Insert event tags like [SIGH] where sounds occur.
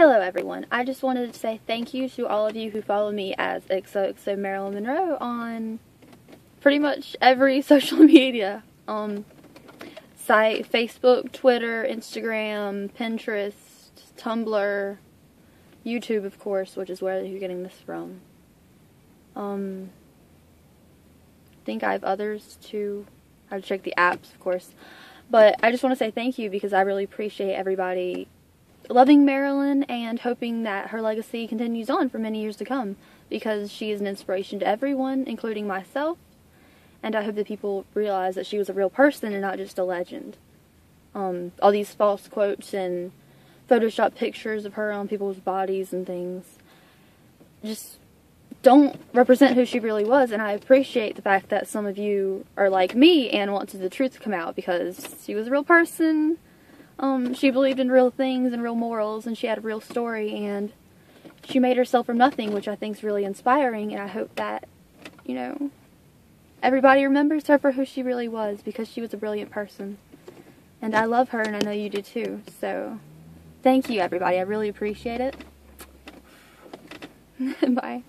Hello everyone. I just wanted to say thank you to all of you who follow me as XOXO Marilyn Monroe on pretty much every [LAUGHS] social media um, site. Facebook, Twitter, Instagram, Pinterest, Tumblr, YouTube of course, which is where you're getting this from. Um, I think I have others too. I check the apps of course. But I just want to say thank you because I really appreciate everybody loving Marilyn and hoping that her legacy continues on for many years to come because she is an inspiration to everyone, including myself. And I hope that people realize that she was a real person and not just a legend. Um, all these false quotes and Photoshop pictures of her on people's bodies and things just don't represent who she really was. And I appreciate the fact that some of you are like me and want the truth to come out because she was a real person um, she believed in real things and real morals, and she had a real story, and she made herself from nothing, which I think is really inspiring, and I hope that, you know, everybody remembers her for who she really was, because she was a brilliant person. And I love her, and I know you do too, so thank you, everybody. I really appreciate it. [LAUGHS] Bye.